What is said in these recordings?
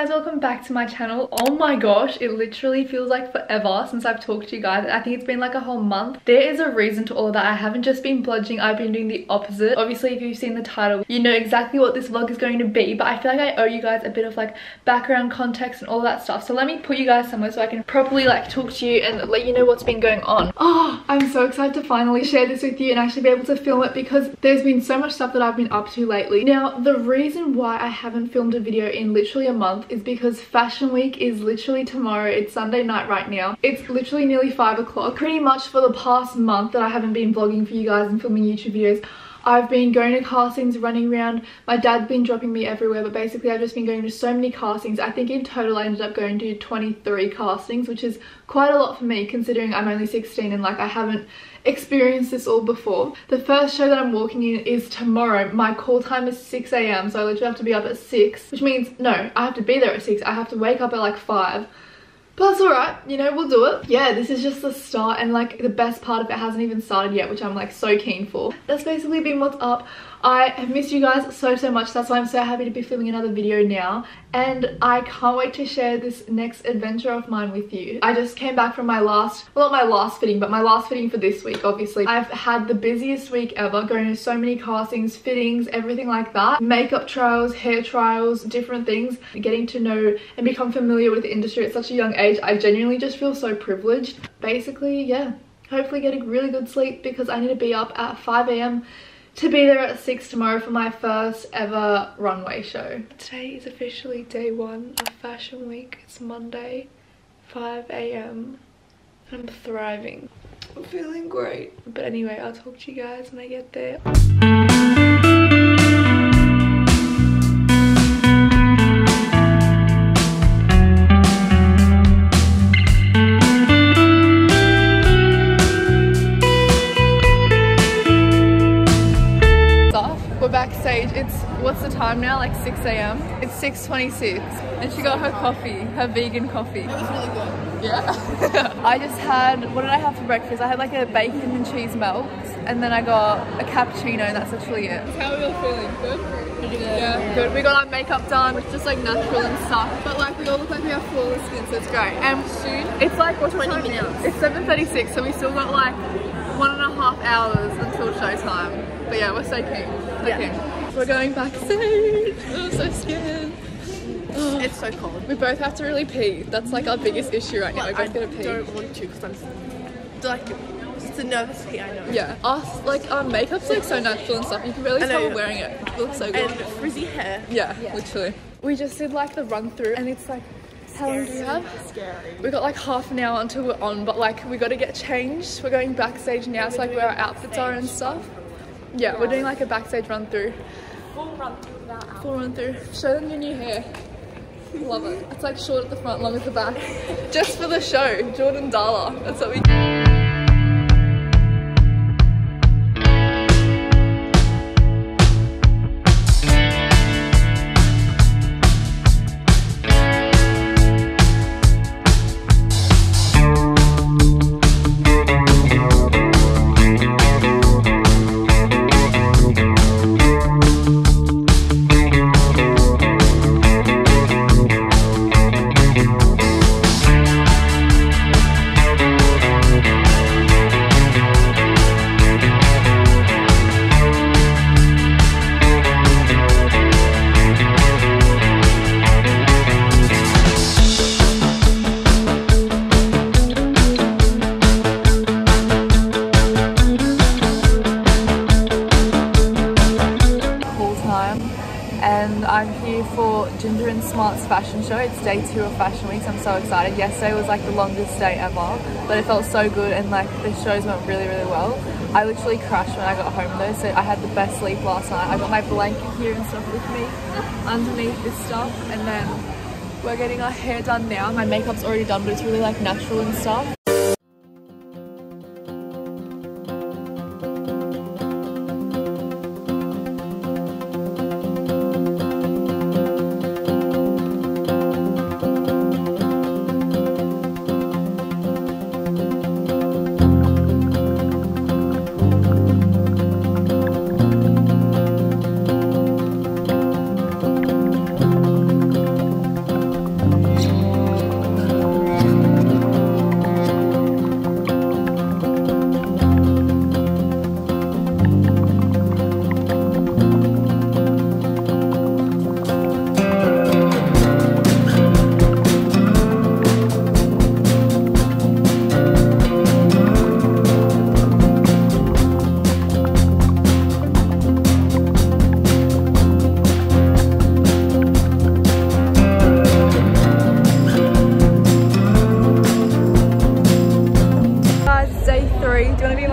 Guys welcome back to my channel. Oh my gosh it literally feels like forever since i've talked to you guys. I think it's been like a whole month. There is a reason to all that. I haven't just been bludging i've been doing the opposite. Obviously if you've seen the title you know exactly what this vlog is going to be but i feel like i owe you guys a bit of like background context and all that stuff. So let me put you guys somewhere so i can properly like talk to you and let you know what's been going on. Oh i'm so excited to finally share this with you and actually be able to film it because there's been so much stuff that i've been up to lately. Now the reason why i haven't filmed a video in literally a month is because fashion week is literally tomorrow. It's Sunday night right now. It's literally nearly five o'clock. Pretty much for the past month that I haven't been vlogging for you guys and filming YouTube videos, I've been going to castings, running around. My dad's been dropping me everywhere, but basically I've just been going to so many castings. I think in total I ended up going to 23 castings, which is quite a lot for me considering I'm only 16 and like I haven't experienced this all before. The first show that I'm walking in is tomorrow. My call time is 6 a.m. so I literally have to be up at 6, which means no, I have to be there at 6. I have to wake up at like 5 but that's alright, you know, we'll do it. Yeah, this is just the start and like the best part of it hasn't even started yet, which I'm like so keen for. That's basically been what's up. I have missed you guys so, so much. That's why I'm so happy to be filming another video now. And I can't wait to share this next adventure of mine with you. I just came back from my last, well not my last fitting, but my last fitting for this week, obviously. I've had the busiest week ever, going to so many castings, fittings, everything like that. Makeup trials, hair trials, different things. Getting to know and become familiar with the industry at such a young age. I genuinely just feel so privileged. Basically, yeah. Hopefully getting really good sleep because I need to be up at 5 a.m to be there at 6 tomorrow for my first ever runway show. Today is officially day one of fashion week. It's Monday, 5 a.m. I'm thriving. I'm feeling great. But anyway, I'll talk to you guys when I get there. a.m. It's 6.26 and she got her coffee, her vegan coffee. It was really good. Yeah. I just had, what did I have for breakfast? I had like a bacon and cheese melt and then I got a cappuccino and that's actually it. How are you feeling? Good? Yeah, good. We got our makeup done, which is just like natural and stuff. But like we all look like we have flawless skin, so it's great. And soon, it's like what's 20 minutes. It's 7.36, so we still got like one and a half hours until showtime. But yeah, we're so keen. So yeah. keen. We're going backstage. Oh, I'm so scared. It's so cold. We both have to really pee. That's like our biggest issue right now. We're both gonna pee. I don't want to because I'm like it's a nervous pee. I know. Yeah. Us like our makeup's like so natural and stuff. You can really tell we're wearing it. It looks so good. And frizzy hair. Yeah, yeah, literally. We just did like the run through and it's like how long do we have? Scary. We got like half an hour until we're on, but like we got to get changed. We're going backstage now, so like where our outfits are and stuff. Yeah, we're doing like a backstage run through. Full run through Full run through. Show them your new hair. Love it. It's like short at the front, long at the back. Just for the show. Jordan Dalah. That's what we fashion show. It's day two of Fashion Week, so I'm so excited. Yesterday was like the longest day ever, but it felt so good and like the shows went really, really well. I literally crashed when I got home though, so I had the best sleep last night. I got my blanket here and stuff with me underneath this stuff, and then we're getting our hair done now. My makeup's already done, but it's really like natural and stuff.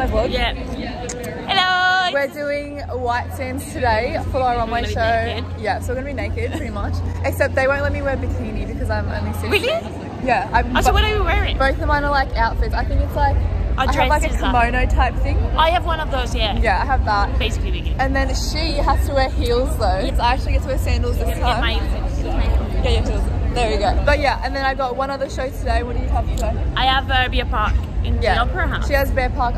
My vlog? Yeah. Hello. We're doing White Sands today for our runway show. naked? Yeah, so we're gonna be naked pretty much. Except they won't let me wear bikini because I'm only 16. Really? Yeah. I'm, Oh, so what are you wearing? Both of mine are like outfits. I think it's like I have like a dress is that? kimono type thing. I have one of those, yeah. Yeah, I have that. Basically vegan. And then she has to wear heels though. So I actually get to wear sandals this time. my, Get your heels. There we go. But yeah, and then I got one other show today. What do you have today? I have uh, Beer Park in Yeah. the Opera House. She has Bear Park.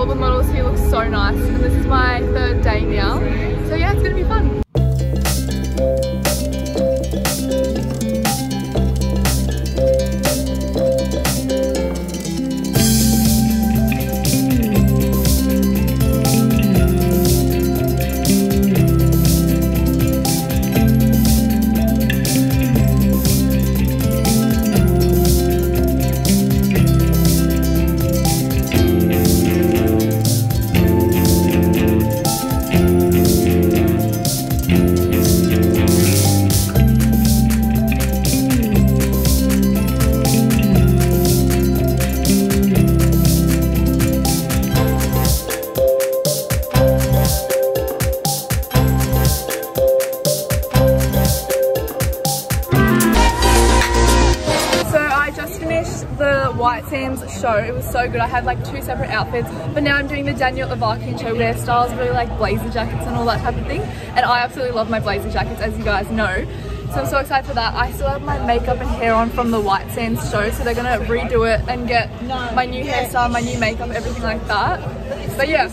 All the models here look so nice, and this is my third day now. So yeah, it's gonna be so good. I had like two separate outfits, but now I'm doing the Daniel Avakian show where styles really like blazer jackets and all that type of thing. And I absolutely love my blazer jackets, as you guys know. So I'm so excited for that. I still have my makeup and hair on from the White Sands show, so they're gonna redo it and get my new hairstyle, my new makeup, everything like that. But yeah.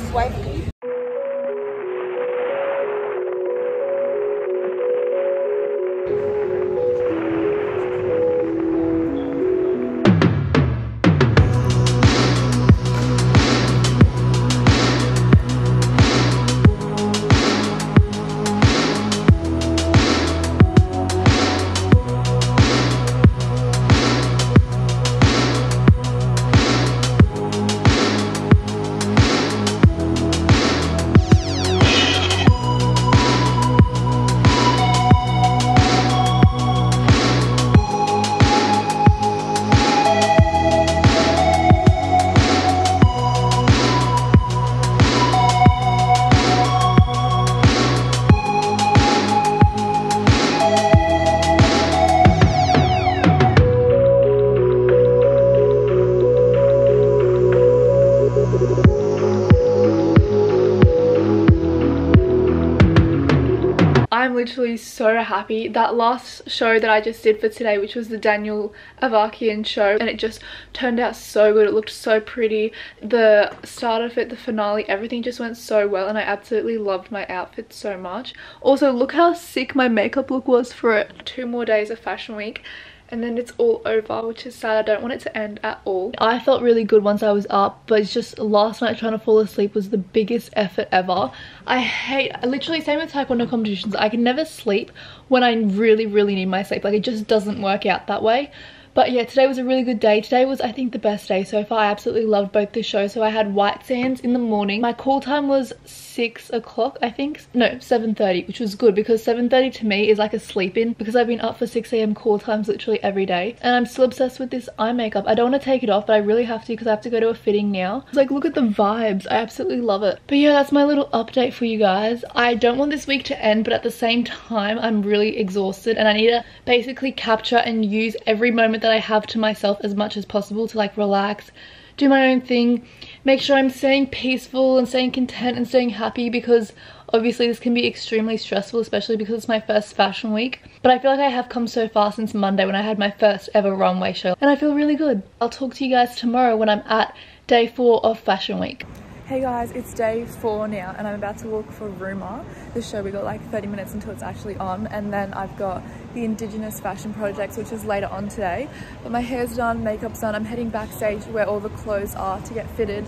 So happy. That last show that I just did for today, which was the Daniel Avakian show, and it just turned out so good. It looked so pretty. The start of it, the finale, everything just went so well, and I absolutely loved my outfit so much. Also, look how sick my makeup look was for two more days of Fashion Week and then it's all over which is sad. I don't want it to end at all. I felt really good once i was up but it's just last night trying to fall asleep was the biggest effort ever. I hate literally same with taekwondo competitions. I can never sleep when i really really need my sleep. Like it just doesn't work out that way but yeah, today was a really good day. Today was, I think, the best day so far. I absolutely loved both the shows. So I had White Sands in the morning. My call time was 6 o'clock, I think. No, 7.30, which was good because 7.30 to me is like a sleep-in because I've been up for 6am call times literally every day. And I'm still obsessed with this eye makeup. I don't want to take it off, but I really have to because I have to go to a fitting now. It's like, look at the vibes. I absolutely love it. But yeah, that's my little update for you guys. I don't want this week to end, but at the same time, I'm really exhausted and I need to basically capture and use every moment that that I have to myself as much as possible to like relax, do my own thing, make sure I'm staying peaceful and staying content and staying happy because obviously this can be extremely stressful especially because it's my first fashion week but I feel like I have come so far since Monday when I had my first ever runway show and I feel really good. I'll talk to you guys tomorrow when I'm at day four of fashion week. Hey guys, it's day four now and I'm about to walk for Rumer. The show we got like 30 minutes until it's actually on and then I've got the Indigenous Fashion Projects which is later on today. But my hair's done, makeup's done, I'm heading backstage where all the clothes are to get fitted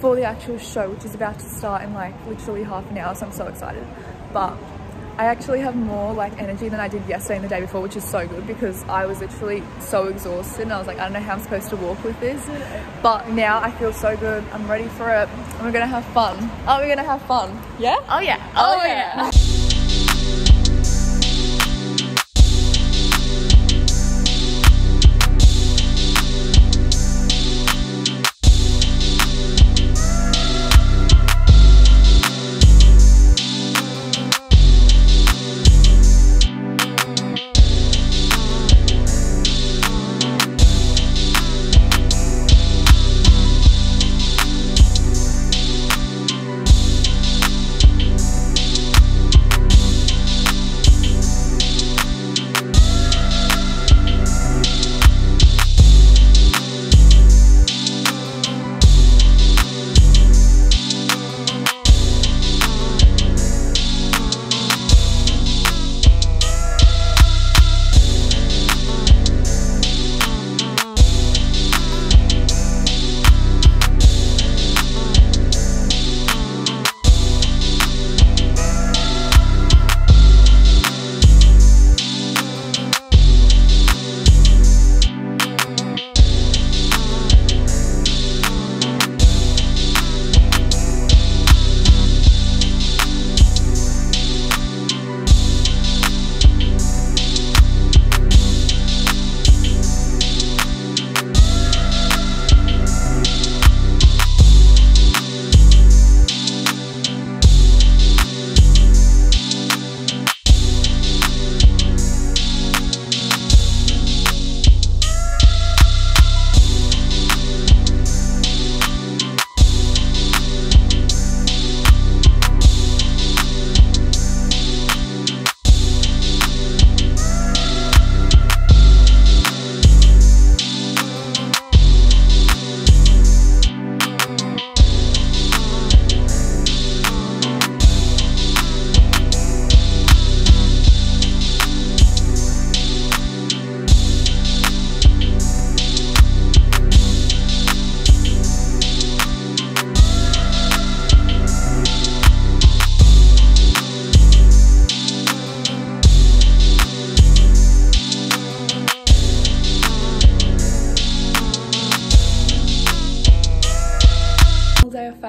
for the actual show which is about to start in like literally half an hour so I'm so excited. But I actually have more like energy than I did yesterday and the day before, which is so good because I was literally so exhausted and I was like, I don't know how I'm supposed to walk with this. But now I feel so good. I'm ready for it and we're gonna have fun. Are we gonna have fun? Yeah? Oh yeah. Oh, oh yeah. yeah.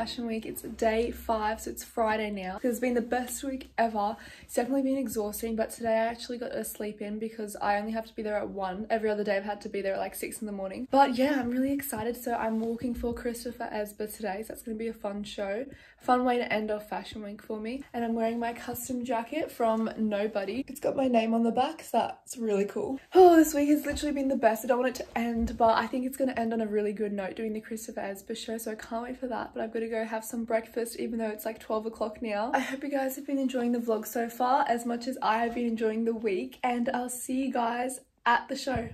fashion week. It's day five, so it's Friday now. It's been the best week ever. It's definitely been exhausting, but today I actually got a sleep in because I only have to be there at one. Every other day I've had to be there at like six in the morning. But yeah, I'm really excited. So I'm walking for Christopher Esber today, so that's going to be a fun show. Fun way to end off fashion week for me. And I'm wearing my custom jacket from Nobody. It's got my name on the back, so that's really cool. Oh, this week has literally been the best. I don't want it to end, but I think it's going to end on a really good note doing the Christopher Esber show, so I can't wait for that. But I've got to have some breakfast even though it's like 12 o'clock now. I hope you guys have been enjoying the vlog so far as much as I have been enjoying the week and I'll see you guys at the show.